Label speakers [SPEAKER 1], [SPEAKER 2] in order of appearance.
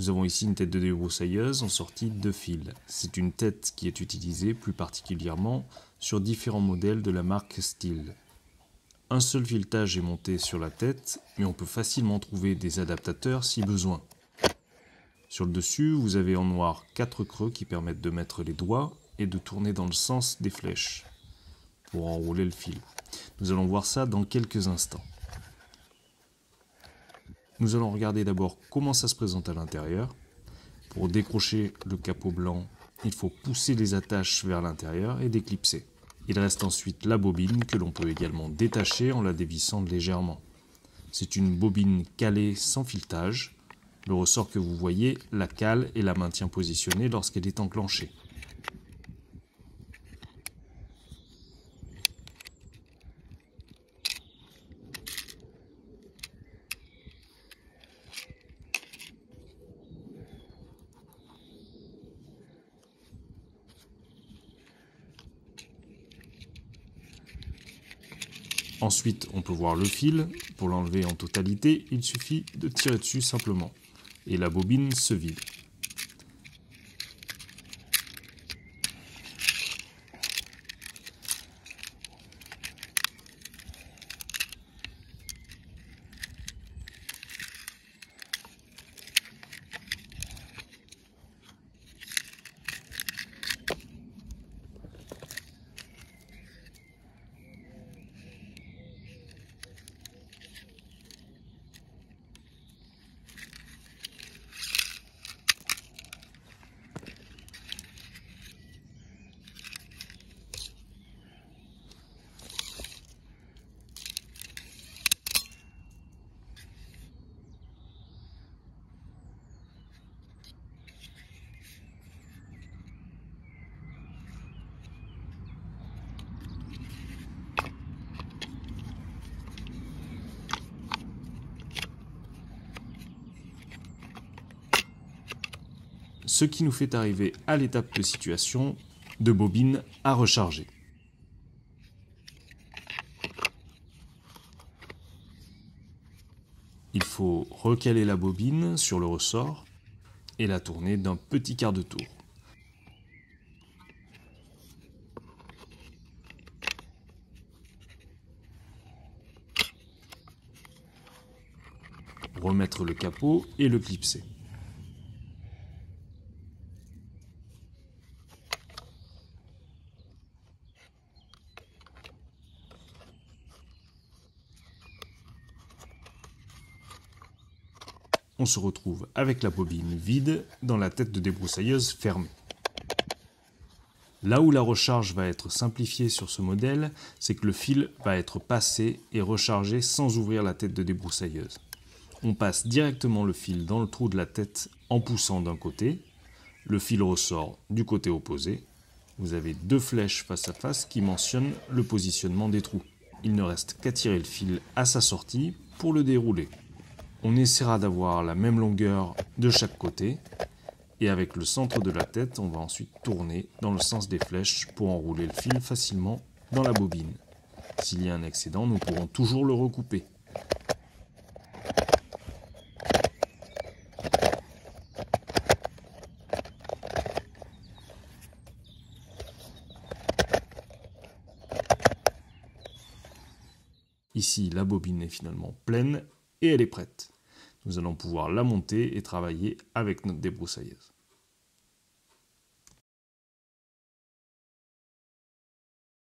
[SPEAKER 1] Nous avons ici une tête de débroussailleuse en sortie de fil. C'est une tête qui est utilisée plus particulièrement sur différents modèles de la marque Steel. Un seul filetage est monté sur la tête, mais on peut facilement trouver des adaptateurs si besoin. Sur le dessus, vous avez en noir quatre creux qui permettent de mettre les doigts et de tourner dans le sens des flèches pour enrouler le fil. Nous allons voir ça dans quelques instants. Nous allons regarder d'abord comment ça se présente à l'intérieur. Pour décrocher le capot blanc, il faut pousser les attaches vers l'intérieur et déclipser. Il reste ensuite la bobine que l'on peut également détacher en la dévissant légèrement. C'est une bobine calée sans filetage. Le ressort que vous voyez la cale et la maintient positionnée lorsqu'elle est enclenchée. Ensuite, on peut voir le fil. Pour l'enlever en totalité, il suffit de tirer dessus simplement. Et la bobine se vide. Ce qui nous fait arriver à l'étape de situation de bobine à recharger. Il faut recaler la bobine sur le ressort et la tourner d'un petit quart de tour. Remettre le capot et le clipser. On se retrouve avec la bobine vide dans la tête de débroussailleuse fermée. Là où la recharge va être simplifiée sur ce modèle, c'est que le fil va être passé et rechargé sans ouvrir la tête de débroussailleuse. On passe directement le fil dans le trou de la tête en poussant d'un côté, le fil ressort du côté opposé. Vous avez deux flèches face à face qui mentionnent le positionnement des trous. Il ne reste qu'à tirer le fil à sa sortie pour le dérouler. On essaiera d'avoir la même longueur de chaque côté. Et avec le centre de la tête, on va ensuite tourner dans le sens des flèches pour enrouler le fil facilement dans la bobine. S'il y a un excédent, nous pourrons toujours le recouper. Ici, la bobine est finalement pleine et elle est prête. Nous allons pouvoir la monter et travailler avec notre débroussailleuse.